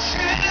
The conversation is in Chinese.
去。